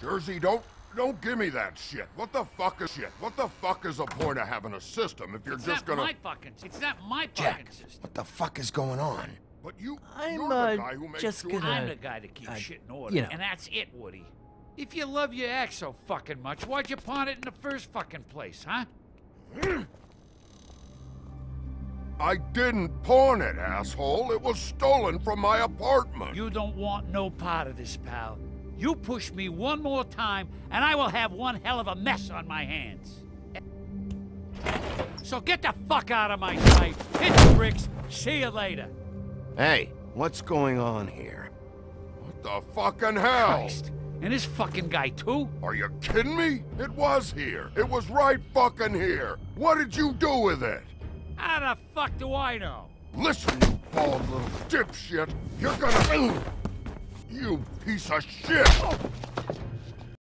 Jersey, don't don't give me that shit. What the fuck is shit? What the fuck is the point of having a system if you're It's just gonna? my fucking. It's not my Jack, fucking system. what the fuck is going on? But you, I'm, you're uh, the guy who makes just sure. gonna- I'm the guy that keeps uh, shit in order, you know. and that's it, Woody. If you love your ex so fucking much, why'd you pawn it in the first fucking place, huh? I didn't pawn it, asshole. It was stolen from my apartment. You don't want no part of this, pal. You push me one more time, and I will have one hell of a mess on my hands. So get the fuck out of my sight. Hit the bricks. See you later. Hey, what's going on here? What the fucking hell? Christ. And this fucking guy, too? Are you kidding me? It was here. It was right fucking here. What did you do with it? How the fuck do I know? Listen, you bald little dipshit. You're gonna. You piece of shit!